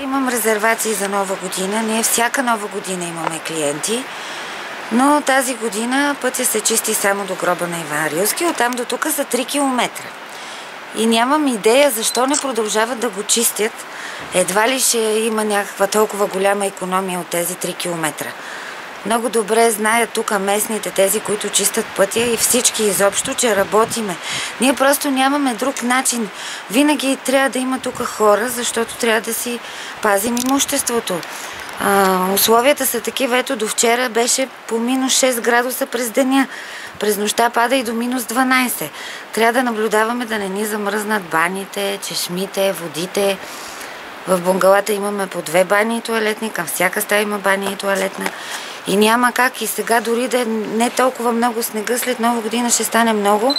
нямам резервации за нова година. Ние всяка нова година имаме клиенти. Но тази година пътя се чисти само до гроба на Иван Рилски. Оттам до тук са 3 км. И нямам идея защо не продължават да го чистят. Едва ли ще има някаква толкова голяма економия от тези 3 км. Много добре знаят тук местните, тези, които чистят пътя и всички изобщо, че работиме. Ние просто нямаме друг начин. Винаги трябва да има тук хора, защото трябва да си пазим имуществото. А, условията са такива, ето до вчера беше по минус 6 градуса през деня. През нощта пада и до минус 12. Трябва да наблюдаваме да не ни замръзнат баните, чешмите, водите. В bunгалата имаме по две бани и туалетни, към всяка стая има бани и туалетна. И няма как и сега дори да е не толкова много снега, след нова година ще стане много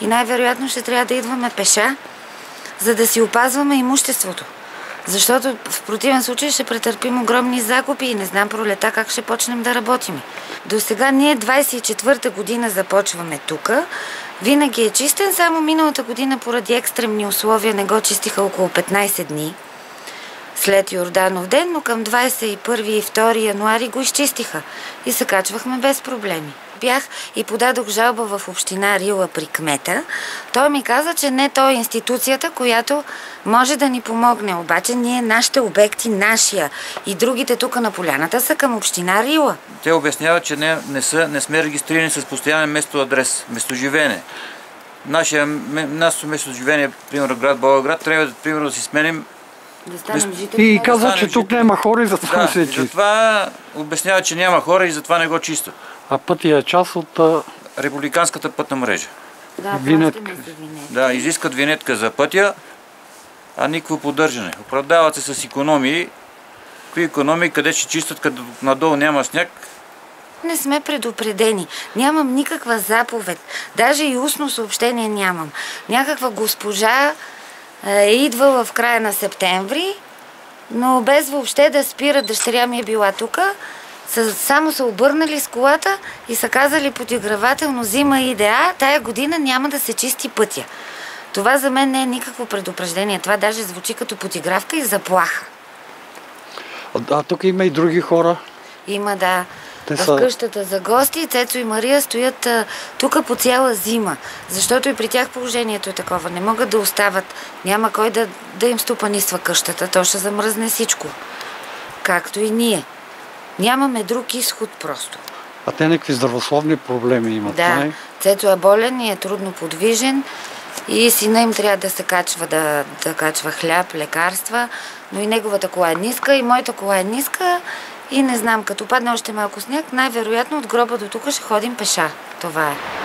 и най-вероятно ще трябва да идваме пеша, за да си опазваме имуществото. Защото в противен случай ще претърпим огромни загуби и не знам пролета как ще почнем да работим. До сега ние 24-та година започваме тук. Винаги е чистен, само миналата година поради екстремни условия не го чистиха около 15 дни след Йорданов ден, но към 21 и 2 януари го изчистиха и се качвахме без проблеми. Бях и подадох жалба в община Рила при кмета. Той ми каза, че не той е институцията, която може да ни помогне. Обаче ние, нашите обекти, нашия и другите тук на поляната са към община Рила. Те обясняват, че не, не, са, не сме регистрирани с постоянен местоадрес, местоживеене. Нашия, нашето местоживеене, примерно град Болград, трябва примерно, да си сменим да станем жители. И каза, че тук няма хора и затова да, не се чисти. затова обяснява, че няма хора и затова не го чистят. А пътя е част от... Републиканската пътна мрежа. Да, Винетка. Да, изискат винетка за пътя, а никакво поддържане. Оправдават се с економии. Какви економии, къде ще чистят, къде надолу няма сняг. Не сме предупредени. Нямам никаква заповед. Даже и устно съобщение нямам. Някаква госпожа е идвала в края на септември, но без въобще да спира. Дъщеря ми е била тук. Само са обърнали с колата и са казали подигравателно зима и идеа, тая година няма да се чисти пътя. Това за мен не е никакво предупреждение. Това даже звучи като подигравка и заплаха. А тук има и други хора. Има, да. Те в са- къщата за гости Цецо и Мария стоят тук по цяла зима, защото и при тях положението е такова. Не могат да остават. Няма кой да, да им стопаниства къщата. То ще замръзне всичко. Както и ние. Нямаме друг изход просто. А те някакви здравословни проблеми имат. Да, май. Цецо е болен и е трудно подвижен и сина им трябва да се качва, да, да качва хляб, лекарства, но и неговата кола е ниска и моята кола е ниска и не знам, като падне още малко сняг, най-вероятно от гроба до тук ще ходим пеша. Това е.